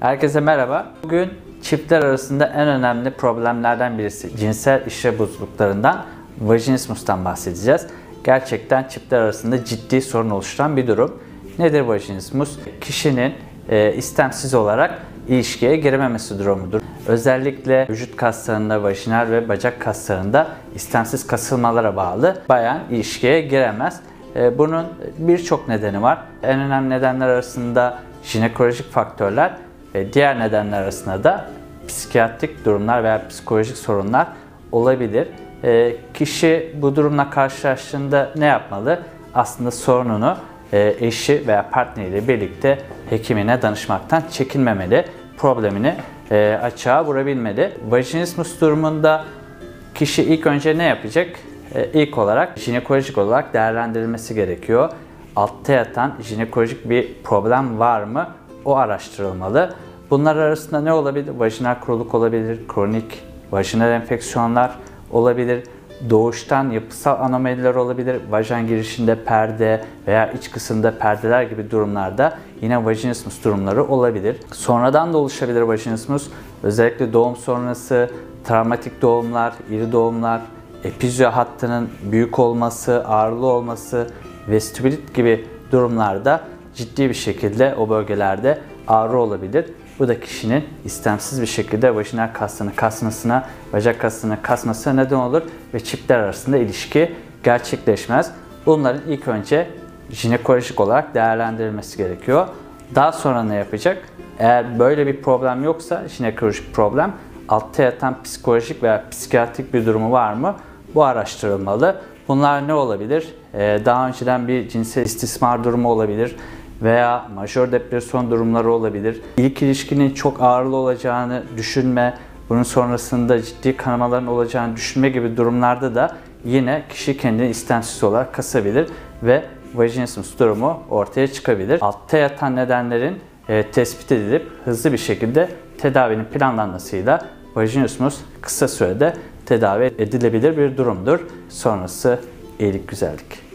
Herkese merhaba. Bugün çiftler arasında en önemli problemlerden birisi cinsel işlev bozukluklarından vajinismustan bahsedeceğiz. Gerçekten çiftler arasında ciddi sorun oluşturan bir durum. Nedir vajinismus? Kişinin e, istemsiz olarak ilişkiye girememesi durumudur. Özellikle vücut kaslarında, vajinal ve bacak kaslarında istemsiz kasılmalara bağlı bayan ilişkiye giremez. E, bunun birçok nedeni var. En önemli nedenler arasında jinekolojik faktörler ve diğer nedenler arasında da psikiyatrik durumlar veya psikolojik sorunlar olabilir. E, kişi bu durumla karşılaştığında ne yapmalı? Aslında sorununu e, eşi veya partneriyle birlikte hekimine danışmaktan çekinmemeli. Problemini e, açığa vurabilmeli. Vajinismus durumunda kişi ilk önce ne yapacak? E, ilk olarak jinekolojik olarak değerlendirilmesi gerekiyor. Altta yatan jinekolojik bir problem var mı? O araştırılmalı. Bunlar arasında ne olabilir? Vajinal kuruluk olabilir, kronik vajinal enfeksiyonlar olabilir, doğuştan yapısal anomaliler olabilir. Vajen girişinde perde veya iç kısımda perdeler gibi durumlarda yine vajinismus durumları olabilir. Sonradan da oluşabilir vajinismus. Özellikle doğum sonrası travmatik doğumlar, iri doğumlar, epizyo hattının büyük olması, ağırlı olması, vestibülit gibi durumlarda ciddi bir şekilde o bölgelerde ağrı olabilir. Bu da kişinin istemsiz bir şekilde vajinal kasını kasmasına, bacak kasını kasmasına neden olur ve çiftler arasında ilişki gerçekleşmez. Bunların ilk önce jinekolojik olarak değerlendirilmesi gerekiyor. Daha sonra ne yapacak? Eğer böyle bir problem yoksa jinekolojik problem altta yatan psikolojik veya psikiyatrik bir durumu var mı? Bu araştırılmalı. Bunlar ne olabilir? Daha önceden bir cinsel istismar durumu olabilir veya majör depresyon durumları olabilir. İlk ilişkinin çok ağırlı olacağını düşünme, bunun sonrasında ciddi kanamaların olacağını düşünme gibi durumlarda da yine kişi kendini istemsiz olarak kasabilir ve vajinismus durumu ortaya çıkabilir. Altta yatan nedenlerin e, tespit edilip hızlı bir şekilde tedavinin planlanmasıyla vajinismus kısa sürede tedavi edilebilir bir durumdur. Sonrası iyilik güzellik.